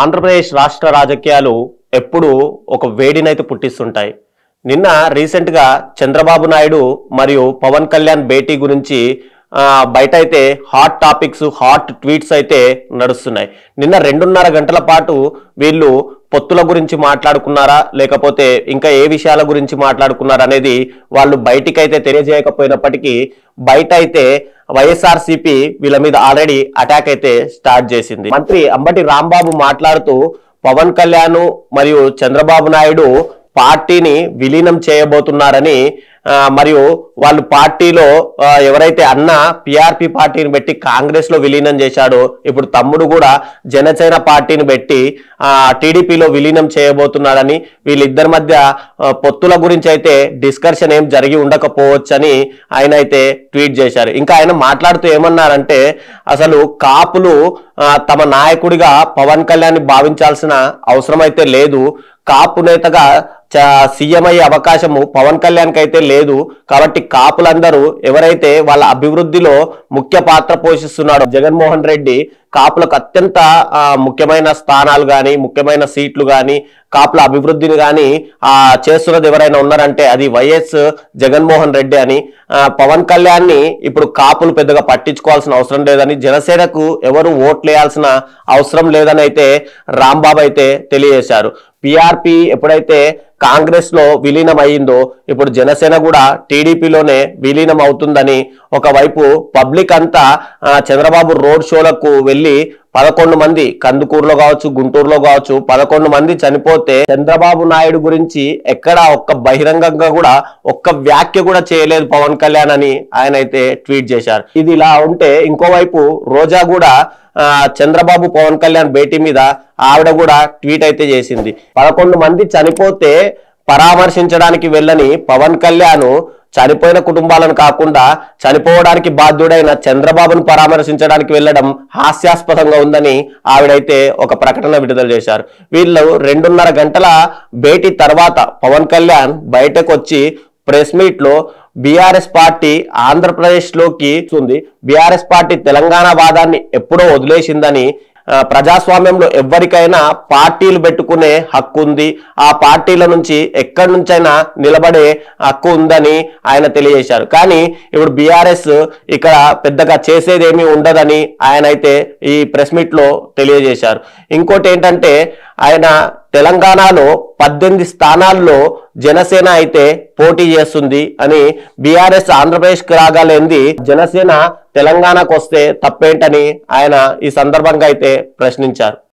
ఆంధ్రప్రదేశ్ రాష్ట్ర రాజకీయాలు ఎప్పుడూ ఒక వేడినైతే పుట్టిస్తుంటాయి. నిన్న రీసెంట్గా చంద్రబాబు నాయుడు మరియు పవన్ కళ్యాణ్ భేటీ గురించి బయట అయితే హాట్ టాపిక్స్ హాట్ ట్వీట్స్ అయితే నడుస్తున్నాయి. నిన్న రెండున్నర గంటల పాటు వీళ్ళు పొత్తుల గురించి మాట్లాడుకున్నారా? లేకపోతే ఇంకా ఏ విషయాల గురించి మాట్లాడుకున్నారా అనేది వాళ్ళు బయటికైతే తెలియజేయకపోయినప్పటికీ బయట అయితే వైఎస్ఆర్సీపీ వీళ్ళ మీద ఆల్రెడీ అటాక్ అయితే స్టార్ట్ చేసింది. మంత్రి అంబటి రాంబాబు మాట్లాడుతూ పవన్ కళ్యాణ్ మరియు చంద్రబాబు నాయుడు పార్టీని విలీనం చేయబోతున్నారని మరియు వాళ్ళు పార్టీలో ఎవరైతే అన్న పిఆర్పి పార్టీని పెట్టి కాంగ్రెస్లో విలీనం చేశాడో ఇప్పుడు తమ్ముడు కూడా జనసేన పార్టీని పెట్టి టీడీపీలో విలీనం చేయబోతున్నాడని వీళ్ళిద్దరి మధ్య పొత్తుల గురించి అయితే డిస్కషన్ ఏం జరిగి ఉండకపోవచ్చని ఆయన అయితే ట్వీట్ చేశారు. ఇంకా ఆయన మాట్లాడుతూ ఏమన్నారంటే అసలు కాపులు తమ నాయకుడిగా పవన్ కళ్యాణ్ భావించాల్సిన అవసరం అయితే లేదు. కాపు నేతగా చ- సీఎం అయ్యే అవకాశము పవన్ కళ్యాణ్ అయితే లేదు. కాబట్టి కాపులందరూ ఎవరైతే వాళ్ళ అభివృద్ధిలో ముఖ్య పాత్ర పోషిస్తున్నాడో జగన్మోహన్ రెడ్డి కాపులకు అత్యంత ముఖ్యమైన స్థానాలు కానీ ముఖ్యమైన సీట్లు కానీ కాపుల అభివృద్ధిని కానీ ఆ చేస్తున్నది ఎవరైనా ఉన్నారంటే అది వైఎస్ జగన్మోహన్ రెడ్డి అని. పవన్ కళ్యాణ్ని ఇప్పుడు కాపులు పెద్దగా పట్టించుకోవాల్సిన అవసరం లేదని జనసేనకు ఎవరు ఓట్లు వేయాల్సిన అవసరం లేదని అయితే రాంబాబు అయితే తెలియజేశారు. పిఆర్పి ఎప్పుడైతే కాంగ్రెస్లో విలీనం అయిందో ఇప్పుడు జనసేన కూడా టీడీపీలోనే విలీనం అవుతుందని ఒకవైపు పబ్లిక్ అంతా చంద్రబాబు రోడ్ షోలకు వెళ్ళి పదకొండు మంది కందుకూరులో కావచ్చు గుంటూరులో కావచ్చు పదకొండు మంది చనిపోతే చంద్రబాబు నాయుడు గురించి ఎక్కడ ఒక్క బహిరంగంగా కూడా ఒక్క వ్యాఖ్య కూడా చేయలేదు పవన్ కళ్యాణ్ అని ఆయన అయితే ట్వీట్ చేశారు. ఇది ఇలా ఉంటే ఇంకోవైపు రోజా కూడా చంద్రబాబు పవన్ కళ్యాణ్ భేటీ మీద ఆవిడ కూడా ట్వీట్ అయితే చేసింది. పదకొండు మంది చనిపోతే పరామర్శించడానికి వెళ్ళని పవన్ కళ్యాణ్ చనిపోయిన కుటుంబాలను కాకుండా చనిపోవడానికి బాధ్యుడైన చంద్రబాబును పరామర్శించడానికి వెళ్ళడం హాస్యాస్పదంగా ఉందని ఆవిడైతే ఒక ప్రకటన విడుదల చేశారు. వీళ్ళు రెండున్నర గంటల భేటీ తర్వాత పవన్ కళ్యాణ్ బయటకు వచ్చి ప్రెస్ మీట్లో బీఆర్ఎస్ పార్టీ ఆంధ్రప్రదేశ్లోకి ఉంది బీఆర్ఎస్ పార్టీ తెలంగాణ వాదాన్ని ఎప్పుడో వదిలేసిందని ప్రజాస్వామ్యంలో ఎవరికైనా పార్టీలు పెట్టుకునే హక్కు ఉంది. ఆ పార్టీల నుంచి ఎక్కడి నుంచైనా నిలబడే హక్కు ఉందని ఆయన తెలియజేశారు. కానీ ఇప్పుడు బీఆర్ఎస్ ఇక్కడ పెద్దగా చేసేదేమీ ఉండదని ఆయన అయితే ఈ ప్రెస్ మీట్లో తెలియజేశారు. ఇంకోటి ఏంటంటే ఆయన తెలంగాణలో పద్దెనిమిది స్థానాల్లో జనసేన అయితే పోటీ చేస్తుంది అని బీఆర్ఎస్ ఆంధ్రప్రదేశ్కి రాగాలేంది జనసేన తెలంగాణకు వస్తే తప్పేంటని ఆయన ఈ సందర్భంగా అయితే ప్రశ్నించారు.